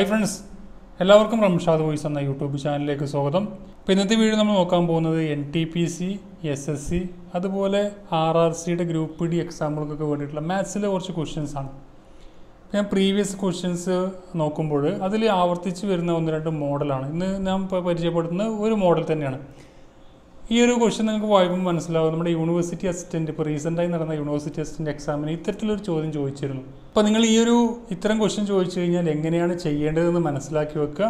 Hi friends എല്ലാവർക്കും Ramshad voice എന്ന YouTube ചാനലിലേക്ക് സ്വാഗതം. അപ്പോൾ ഇന്നത്തെ വീഡിയോ നമ്മൾ നോക്കാൻ പോകുന്നത് N T P C S S C അതുപോലെ ആർ ആർ സിയുടെ ഗ്രൂപ്പ് ഡി എക്സാമുകൾക്കൊക്കെ വേണ്ടിയിട്ടുള്ള മാത്സിലെ കുറച്ച് ക്വസ്റ്റ്യൻസ് ആണ്. ഞാൻ പ്രീവിയസ് ക്വസ്റ്റ്യൻസ് നോക്കുമ്പോൾ അതിൽ ആവർത്തിച്ച് വരുന്ന ഒന്ന് രണ്ട് മോഡലാണ് ഇന്ന് ഞാൻ പരിചയപ്പെടുത്തുന്ന ഒരു മോഡൽ തന്നെയാണ്. ഈ ഒരു ക്വസ്റ്റ്യൻ നിങ്ങൾക്ക് വായിക്കുമ്പോൾ മനസ്സിലാവും. നമ്മുടെ യൂണിവേഴ്സിറ്റി അസിസ്റ്റന്റ് ഇപ്പോൾ റീസെന്റായി നടന്ന യൂണിവേഴ്സിറ്റി അസിസ്റ്റന്റ് എക്സാമിന് ഇത്തരത്തിലൊരു ചോദ്യം ചോദിച്ചിരുന്നു. അപ്പോൾ നിങ്ങൾ ഈ ഒരു ഇത്തരം ക്വസ്റ്റ്യൻ ചോദിച്ചു കഴിഞ്ഞാൽ എങ്ങനെയാണ് ചെയ്യേണ്ടതെന്ന് മനസ്സിലാക്കി വെക്കുക.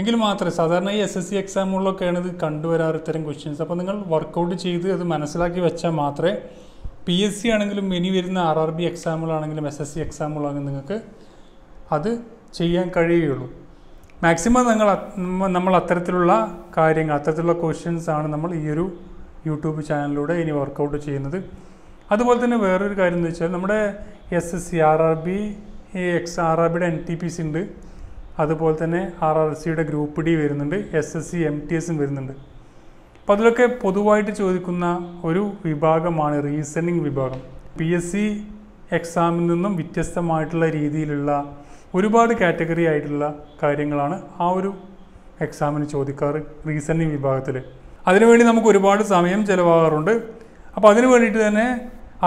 എങ്കിൽ മാത്രമേ സാധാരണ ഈ എസ് എസ് സി എക്സാമുകളിലൊക്കെയാണ് ഇത് കണ്ടുവരാറ് ഇത്തരം ക്വസ്റ്റ്യൻസ് അപ്പോൾ നിങ്ങൾ വർക്കൗട്ട് ചെയ്ത് അത് മനസ്സിലാക്കി വെച്ചാൽ മാത്രമേ പി എസ് സി ആണെങ്കിലും ഇനി വരുന്ന ആർ ആർ ബി എക്സാമുകളാണെങ്കിലും എസ് എസ് സി എക്സാമുകളാണെങ്കിലും നിങ്ങൾക്ക് അത് ചെയ്യാൻ കഴിയുകയുള്ളൂ മാക്സിമം നിങ്ങൾ നമ്മൾ അത്തരത്തിലുള്ള കാര്യങ്ങൾ അത്തരത്തിലുള്ള ക്വസ്റ്റ്യൻസ് ആണ് നമ്മൾ ഈ ഒരു യൂട്യൂബ് ചാനലിലൂടെ ഇനി വർക്കൗട്ട് ചെയ്യുന്നത്. അതുപോലെ തന്നെ വേറൊരു കാര്യം എന്ന് വെച്ചാൽ നമ്മുടെ S S C R R B X R R ബിയുടെ എൻ ടി പി സി ഉണ്ട്. അതുപോലെ തന്നെ ആർ ആർ സിയുടെ ഗ്രൂപ്പ് ഡി വരുന്നുണ്ട്. S S C M T എസും വരുന്നുണ്ട്. അപ്പോൾ അതിലൊക്കെ പൊതുവായിട്ട് ചോദിക്കുന്ന ഒരു വിഭാഗമാണ് റീസണിങ് വിഭാഗം. പി എസ് സി എക്സാമിൽ നിന്നും വ്യത്യസ്തമായിട്ടുള്ള രീതിയിലുള്ള ഒരുപാട് കാറ്റഗറി ആയിട്ടുള്ള കാര്യങ്ങളാണ് ആ ഒരു എക്സാമിന് ചോദിക്കാറ് റീസണിങ് വിഭാഗത്തിൽ. അതിനുവേണ്ടി നമുക്ക് ഒരുപാട് സമയം ചിലവാകാറുണ്ട്. അപ്പോൾ അതിനു വേണ്ടിയിട്ട് തന്നെ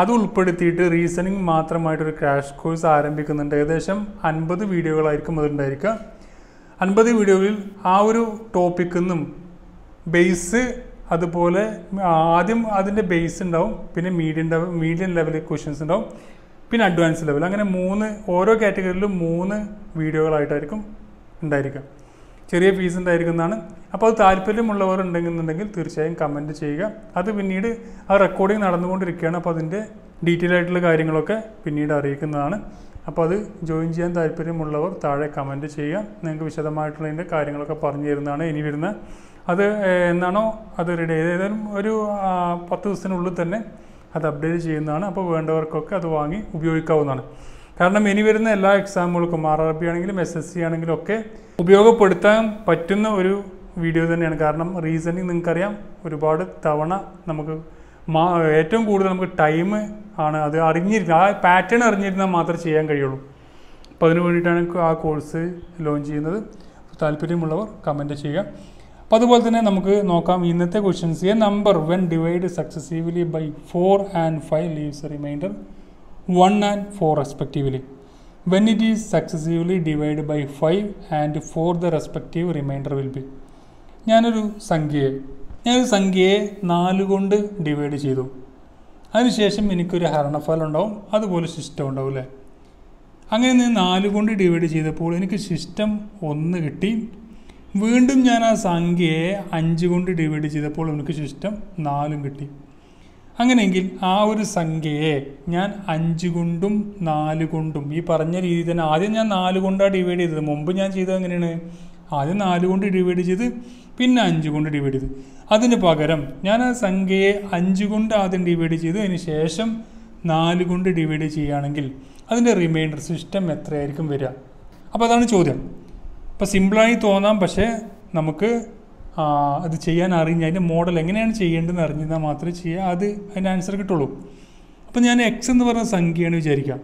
അത് ഉൾപ്പെടുത്തിയിട്ട് റീസണിങ് മാത്രമായിട്ടൊരു ക്രാഷ് കോഴ്സ് ആരംഭിക്കുന്നുണ്ട്. ഏകദേശം അൻപത് വീഡിയോകളായിരിക്കും അതുണ്ടായിരിക്കുക അൻപത് വീഡിയോകളിൽ ആ ഒരു ടോപ്പിക്കിൽ നിന്നും ബേസ് അതുപോലെ ആദ്യം അതിന്റെ ബേസ് ഉണ്ടാവും. പിന്നെ മീഡിയം മീഡിയം ലെവൽ ക്വസ്റ്റ്യൻസ് ഉണ്ടാവും. പിന്നെ അഡ്വാൻസ് ലെവൽ അങ്ങനെ മൂന്ന് ഓരോ കാറ്റഗറിയിലും മൂന്ന് വീഡിയോകളായിട്ടായിരിക്കും ഉണ്ടായിരിക്കുക. ചെറിയ ഫീസ് ഉണ്ടായിരിക്കുന്നതാണ് അപ്പോൾ അത് താല്പര്യമുള്ളവർ ഉണ്ടെന്നുണ്ടെങ്കിൽ തീർച്ചയായും കമന്റ് ചെയ്യുക. അത് പിന്നീട് ആ റെക്കോർഡിംഗ് നടന്നുകൊണ്ടിരിക്കുകയാണ്. അപ്പോൾ അതിന്റെ ഡീറ്റെയിൽ ആയിട്ടുള്ള കാര്യങ്ങളൊക്കെ പിന്നീട് അറിയിക്കുന്നതാണ്. അപ്പോൾ അത് ജോയിൻ ചെയ്യാൻ താല്പര്യമുള്ളവർ താഴെ കമന്റ് ചെയ്യുക. നിങ്ങൾക്ക് വിശദമായിട്ടുള്ളതിന്റെ കാര്യങ്ങളൊക്കെ പറഞ്ഞു തരുന്നതാണ് ഇനി വരുന്ന അത് എന്നാണോ? അത് റെഡി ഏതായാലും ഒരു പത്ത് ദിവസത്തിനുള്ളിൽ തന്നെ അത് അപ്ഡേറ്റ് ചെയ്യുന്നതാണ്. അപ്പോൾ വേണ്ടവർക്കൊക്കെ അത് വാങ്ങി ഉപയോഗിക്കാവുന്നതാണ്. കാരണം ഇനി വരുന്ന എല്ലാ എക്സാമുകൾക്കും ആർ ആർ ബി ആണെങ്കിലും എസ് എസ് സി ആണെങ്കിലും ഒക്കെ ഉപയോഗപ്പെടുത്താൻ പറ്റുന്ന ഒരു വീഡിയോ തന്നെയാണ്. കാരണം റീസണിങ് നിങ്ങൾക്കറിയാം ഒരുപാട് തവണ നമുക്ക് മാ ഏറ്റവും കൂടുതൽ നമുക്ക് ടൈം ആണ് അത് അറിഞ്ഞിരുന്ന ആ പാറ്റേൺ അറിഞ്ഞിരുന്നാൽ മാത്രമേ ചെയ്യാൻ കഴിയുള്ളൂ. അപ്പോൾ അതിന് വേണ്ടിയിട്ടാണ് ആ കോഴ്സ് ലോഞ്ച് ചെയ്യുന്നത്. താല്പര്യമുള്ളവർ കമന്റ് ചെയ്യുക. അപ്പോൾ അതുപോലെ തന്നെ നമുക്ക് നോക്കാം. ഇന്നത്തെ questions a number when divide successively by four and five leaves remainder one and four respectively when it is successively divide by five and four the respective remainder will be ഞാനൊരു സംഖ്യയെ ഞാനൊരു സംഖ്യയെ നാല് കൊണ്ട് ഡിവൈഡ് ചെയ്തു. അതിനുശേഷം എനിക്കൊരു ഹരണഫലം ഉണ്ടാവും. അതുപോലെ സിസ്റ്റം ഉണ്ടാവും അല്ലേ? അങ്ങനെ നാല് കൊണ്ട് ഡിവൈഡ് ചെയ്തപ്പോൾ എനിക്ക് സിസ്റ്റം ഒന്ന് കിട്ടി. വീണ്ടും ഞാൻ ആ സംഖ്യയെ അഞ്ച് കൊണ്ട് ഡിവൈഡ് ചെയ്തപ്പോൾ എനിക്ക് ശിഷ്ടം നാലും കിട്ടി. അങ്ങനെയെങ്കിൽ ആ ഒരു സംഖ്യയെ ഞാൻ അഞ്ച് കൊണ്ടും നാല് കൊണ്ടും ഈ പറഞ്ഞ രീതിയിൽ തന്നെ ആദ്യം ഞാൻ നാല് കൊണ്ടാണ് ഡിവൈഡ് ചെയ്തത് മുമ്പ് ഞാൻ ചെയ്തത് എങ്ങനെയാണ്? ആദ്യം നാല് കൊണ്ട് ഡിവൈഡ് ചെയ്ത് പിന്നെ അഞ്ച് കൊണ്ട് ഡിവൈഡ് ചെയ്ത്. അതിന് പകരം ഞാൻ ആ സംഖ്യയെ അഞ്ച് കൊണ്ട് ആദ്യം ഡിവൈഡ് ചെയ്ത് അതിന് ശേഷം നാല് കൊണ്ട് ഡിവൈഡ് ചെയ്യുകയാണെങ്കിൽ അതിന്റെ റിമൈൻഡർ സിസ്റ്റം എത്രയായിരിക്കും വരിക? അപ്പോൾ അതാണ് ചോദ്യം. അപ്പോൾ സിമ്പിളായി തോന്നാം പക്ഷേ നമുക്ക് അത് ചെയ്യാൻ അറിഞ്ഞ് അതിന്റെ മോഡൽ എങ്ങനെയാണ് ചെയ്യേണ്ടതെന്ന് അറിഞ്ഞാൽ മാത്രമേ ചെയ്യുക അത് അതിന്റെ ആൻസർ കിട്ടുള്ളൂ. അപ്പോൾ ഞാൻ എക്സ് എന്ന് പറഞ്ഞ സംഖ്യയാണ് വിചാരിക്കാം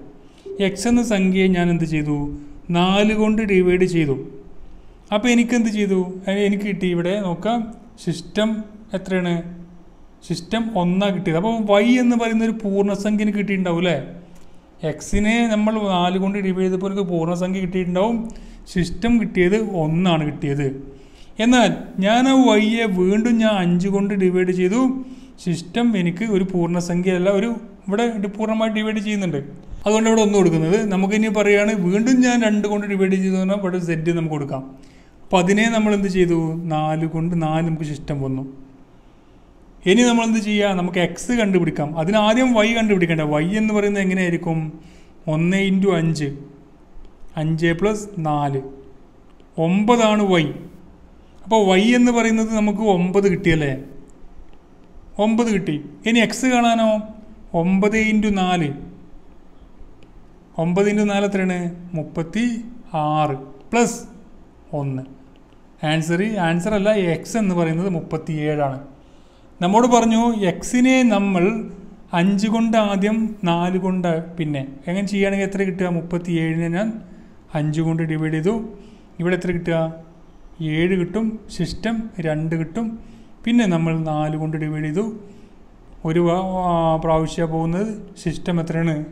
എക്സ് എന്ന സംഖ്യയെ ഞാൻ എന്ത് ചെയ്തു? നാല് കൊണ്ട് ഡിവൈഡ് ചെയ്തു. അപ്പോൾ എനിക്ക് എന്ത് ചെയ്തു? എനിക്ക് കിട്ടി. ഇവിടെ നോക്കാം. സിസ്റ്റം എത്രയാണ്? സിസ്റ്റം ഒന്നാണ് കിട്ടിയത്. അപ്പോൾ വൈ എന്ന് പറയുന്ന ഒരു പൂർണസംഖ്യന് കിട്ടിയിട്ടുണ്ടാവും അല്ലേ? എക്സിനെ നമ്മൾ നാല് കൊണ്ട് ഡിവൈഡ് ചെയ്തപ്പോൾ എനിക്ക് പൂർണസംഖ്യ കിട്ടിയിട്ടുണ്ടാവും. സിസ്റ്റം കിട്ടിയത് ഒന്നാണ് കിട്ടിയത്. എന്നാൽ ഞാൻ ആ വൈയെ വീണ്ടും ഞാൻ അഞ്ച് കൊണ്ട് ഡിവൈഡ് ചെയ്തു. സിസ്റ്റം എനിക്ക് ഒരു പൂർണസംഖ്യയല്ല ഒരു ഇവിടെ പൂർണമായിട്ട് ഡിവൈഡ് ചെയ്യുന്നുണ്ട്. അതുകൊണ്ട് ഇവിടെ ഒന്ന് കൊടുക്കുന്നത്. നമുക്കിനി പറയുകയാണ് വീണ്ടും ഞാൻ രണ്ട് കൊണ്ട് ഡിവൈഡ് ചെയ്തു പറഞ്ഞാൽ ഇവിടെ സെഡ് നമുക്ക് കൊടുക്കാം. അപ്പോൾ അതിനെ നമ്മൾ എന്ത് ചെയ്തു? നാല് കൊണ്ട് നാല് നമുക്ക് സിസ്റ്റം വന്നു. ഇനി നമ്മൾ എന്ത് ചെയ്യുക നമുക്ക് എക്സ് കണ്ടുപിടിക്കാം. അതിനാദ്യം വൈ കണ്ടുപിടിക്കേണ്ട. വൈ എന്ന് പറയുന്നത് എങ്ങനെയായിരിക്കും? ഒന്ന് ഇന്റു അഞ്ച്. അഞ്ച് പ്ലസ് നാല്. ഒമ്പതാണ് വൈ. അപ്പോൾ വൈ എന്ന് പറയുന്നത് നമുക്ക് ഒമ്പത് കിട്ടിയല്ലേ ഒമ്പത് കിട്ടി. ഇനി എക്സ് കാണാനോ? ഒമ്പത് ഇന്റു നാല്. ഒമ്പത് ഇന്റു നാല് എത്രയാണ്? മുപ്പത്തി ആറ് പ്ലസ് ഒന്ന്. ആൻസർ ആൻസർ അല്ല എക്സ് എന്ന് പറയുന്നത് മുപ്പത്തി ഏഴാണ് നമ്മോട് പറഞ്ഞു എക്സിനെ നമ്മൾ അഞ്ച് കൊണ്ട് ആദ്യം നാല് കൊണ്ട് പിന്നെ. എങ്ങനെ ചെയ്യുകയാണെങ്കിൽ എത്ര കിട്ടുക? മുപ്പത്തി ഏഴിന് ഞാൻ അഞ്ച് കൊണ്ട് ഡിവൈഡ് ചെയ്തു. ഇവിടെ എത്ര കിട്ടുക? ഏഴ് കിട്ടും സിസ്റ്റം രണ്ട് കിട്ടും. പിന്നെ നമ്മൾ നാല് കൊണ്ട് ഡിവൈഡ് ചെയ്തു. ഒരു പ്രാവശ്യം പോകുന്നത് സിസ്റ്റം എത്രയാണ്?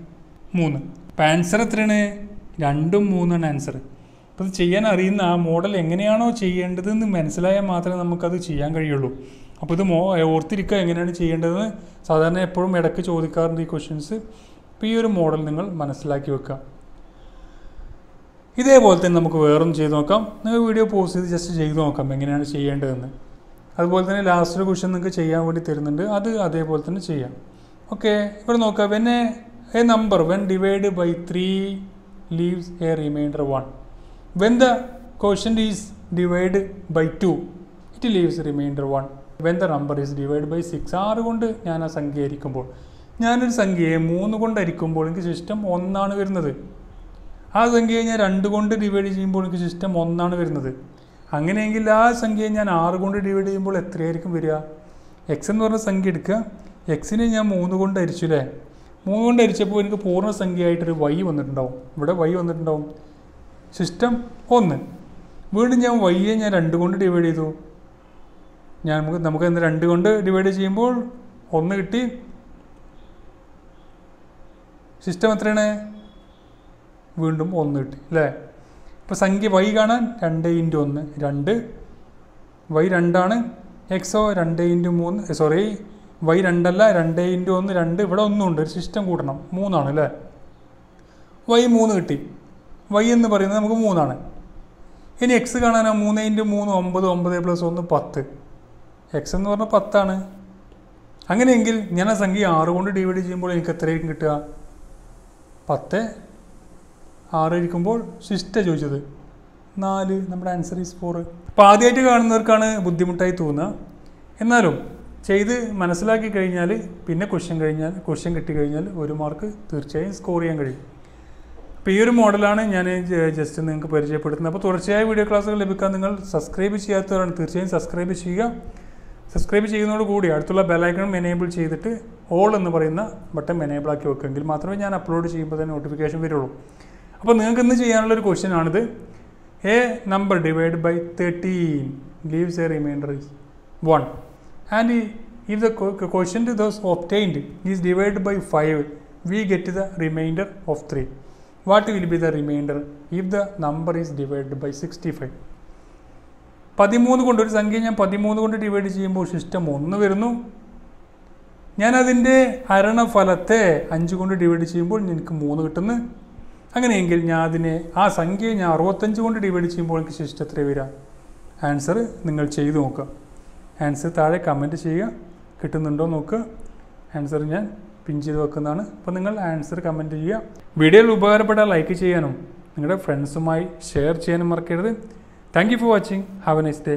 മൂന്ന്. ആൻസർ എത്രയാണ്? രണ്ടും മൂന്നാണ് ആൻസർ അപ്പോൾ അത് ചെയ്യാൻ അറിയുന്ന ആ മോഡൽ എങ്ങനെയാണോ ചെയ്യേണ്ടതെന്ന് മനസ്സിലായാൽ മാത്രമേ നമുക്കത് ചെയ്യാൻ കഴിയുള്ളൂ. അപ്പോൾ ഇത് മോ ഓർത്തിരിക്കുക എങ്ങനെയാണ് ചെയ്യേണ്ടതെന്ന്. സാധാരണ എപ്പോഴും ഇടയ്ക്ക് ചോദിക്കാറുണ്ട് ഈ ക്വസ്റ്റ്യൻസ് അപ്പോൾ ഈ ഒരു മോഡൽ നിങ്ങൾ മനസ്സിലാക്കി വെക്കുക. ഇതേപോലെ തന്നെ നമുക്ക് വേറൊന്നും ചെയ്ത് നോക്കാം. നിങ്ങൾ വീഡിയോ പോസ് ചെയ്ത് ജസ്റ്റ് ചെയ്ത് നോക്കാം എങ്ങനെയാണ് ചെയ്യേണ്ടതെന്ന്. അതുപോലെ തന്നെ ലാസ്റ്റ് ക്വസ്റ്റ്യൻ നിങ്ങൾക്ക് ചെയ്യാൻ വേണ്ടി തരുന്നുണ്ട്. അത് അതേപോലെ തന്നെ ചെയ്യാം. ഓക്കെ ഇവിടെ നോക്കാം. When a number when divide by three leaves a remainder one when the question is divide by two it leaves remainder one when the number is divide by six ആറ് കൊണ്ട് ഞാൻ ആ സംഖ്യ ഹരിക്കുമ്പോൾ ഞാനൊരു സംഖ്യയെ മൂന്ന് കൊണ്ട് ഹരിക്കുമ്പോൾ എനിക്ക് സിസ്റ്റം ഒന്നാണ് വരുന്നത്. ആ സംഖ്യയെ ഞാൻ രണ്ട് കൊണ്ട് ഡിവൈഡ് ചെയ്യുമ്പോൾ എനിക്ക് സിസ്റ്റം ഒന്നാണ് വരുന്നത്. അങ്ങനെയെങ്കിൽ ആ സംഖ്യയെ ഞാൻ ആറ് കൊണ്ട് ഡിവൈഡ് ചെയ്യുമ്പോൾ എത്രയായിരിക്കും വരിക? എക്സ് എന്ന് പറഞ്ഞ സംഖ്യ എടുക്കുക. എക്സിനെ ഞാൻ മൂന്ന് കൊണ്ട് അരിച്ചു അല്ലേ? മൂന്ന് കൊണ്ട് അരിച്ചപ്പോൾ എനിക്ക് പൂർണ സംഖ്യയായിട്ടൊരു വൈ വന്നിട്ടുണ്ടാവും. ഇവിടെ വൈ വന്നിട്ടുണ്ടാവും. സിസ്റ്റം ഒന്ന്. വീണ്ടും ഞാൻ വൈയെ ഞാൻ രണ്ട് കൊണ്ട് ഡിവൈഡ് ചെയ്തു. ഞാൻ നമുക്ക് നമുക്ക് എന്ത് രണ്ട് കൊണ്ട് ഡിവൈഡ് ചെയ്യുമ്പോൾ ഒന്ന് കിട്ടി. സിസ്റ്റം എത്രയാണ്? വീണ്ടും ഒന്ന് കിട്ടി അല്ലേ? ഇപ്പോൾ സംഖ്യ വൈ കാണാൻ രണ്ട് ഇന്റു ഒന്ന് രണ്ട്. വൈ രണ്ടാണ് എക്സോ രണ്ട് ഇന്റു മൂന്ന് സോറി വൈ രണ്ടല്ല രണ്ട് ഇന്റു ഒന്ന് രണ്ട്. ഇവിടെ ഒന്നുണ്ട് ഒരു സിസ്റ്റം കൂട്ടണം. മൂന്നാണ് അല്ലേ? വൈ മൂന്ന് കിട്ടി. വൈ എന്ന് പറയുന്നത് നമുക്ക് മൂന്നാണ്. ഇനി എക്സ് കാണാനോ മൂന്ന് ഇന്റു മൂന്ന് ഒമ്പത് ഒമ്പത് പ്ലസ് ഒന്ന് പത്ത്. എക്സ് എന്ന് പറഞ്ഞാൽ പത്താണ്. അങ്ങനെയെങ്കിൽ ഞാൻ ആ സംഖ്യ ആറ് കൊണ്ട് ഡിവൈഡ് ചെയ്യുമ്പോൾ എനിക്ക് എത്രയും കിട്ടുക? പത്ത്. ആറ് ഇരിക്കുമ്പോൾ സിസ്റ്റ ചോദിച്ചത്. നാല് നമ്മുടെ ആൻസർ ഈസ് ഫോർ അപ്പോൾ ആദ്യമായിട്ട് കാണുന്നവർക്കാണ് ബുദ്ധിമുട്ടായി തോന്നുക. എന്നാലും ചെയ്ത് മനസ്സിലാക്കി കഴിഞ്ഞാൽ പിന്നെ ക്വസ്റ്റ്യൻ കഴിഞ്ഞാൽ ക്വസ്റ്റ്യൻ കിട്ടിക്കഴിഞ്ഞാൽ ഒരു മാർക്ക് തീർച്ചയായും സ്കോർ ചെയ്യാൻ കഴിയും. അപ്പോൾ ഈ ഒരു മോഡലാണ് ഞാൻ ജസ്റ്റ് നിങ്ങൾക്ക് പരിചയപ്പെടുത്തുന്നത്. അപ്പോൾ തുടർച്ചയായ വീഡിയോ ക്ലാസ്സുകൾ ലഭിക്കാൻ നിങ്ങൾ സബ്സ്ക്രൈബ് ചെയ്യാത്തവരാണ് തീർച്ചയായും സബ്സ്ക്രൈബ് ചെയ്യുക. സബ്സ്ക്രൈബ് ചെയ്യുന്നതോടുകൂടി അടുത്തുള്ള ബെലൈക്കണും എനേബിൾ ചെയ്തിട്ട് ഓൾ എന്ന് പറയുന്ന ബട്ടൺ എനേബിൾ ആക്കി വെക്കുമെങ്കിൽ മാത്രമേ ഞാൻ അപ്ലോഡ് ചെയ്യുമ്പോൾ തന്നെ നോട്ടിഫിക്കേഷൻ വരുള്ളൂ. അപ്പോൾ നിങ്ങൾക്ക് ഇന്ന് ചെയ്യാനുള്ളൊരു ക്വസ്റ്റ്യൻ ആണിത്. A number divide by thirteen leaves a remainder is one and if the question those obtained is divide by five we get the remainder of three what will be the remainder if the number is divide by sixty five പതിമൂന്ന് കൊണ്ട് ഒരു സംഖ്യ ഞാൻ പതിമൂന്ന് കൊണ്ട് divide ചെയ്യുമ്പോൾ system ഒന്ന് വരുന്നു. ഞാൻ അതിന്റെ ഹരണഫലത്തെ അഞ്ച് കൊണ്ട് ഡിവൈഡ് ചെയ്യുമ്പോൾ എനിക്ക് മൂന്ന് കിട്ടുന്നു. അങ്ങനെയെങ്കിൽ ഞാൻ അതിനെ ആ സംഖ്യയെ ഞാൻ അറുപത്തഞ്ച് കൊണ്ട് ഡിവൈഡ് ചെയ്യുമ്പോൾ എനിക്ക് ശേഷിച്ച് എത്ര വരാം ആൻസർ നിങ്ങൾ ചെയ്തു നോക്കുക. ആൻസർ താഴെ കമന്റ് ചെയ്യുക. കിട്ടുന്നുണ്ടോ നോക്കുക. ആൻസർ ഞാൻ പിൻ ചെയ്ത് വെക്കുന്നതാണ്. അപ്പോൾ നിങ്ങൾ ആൻസർ കമന്റ് ചെയ്യുക. വീഡിയോയിൽ ഉപകാരപ്പെട്ടാൽ ലൈക്ക് ചെയ്യാനും നിങ്ങളുടെ ഫ്രണ്ട്സുമായി ഷെയർ ചെയ്യാനും മറക്കരുത്. Thank for watching have a nice day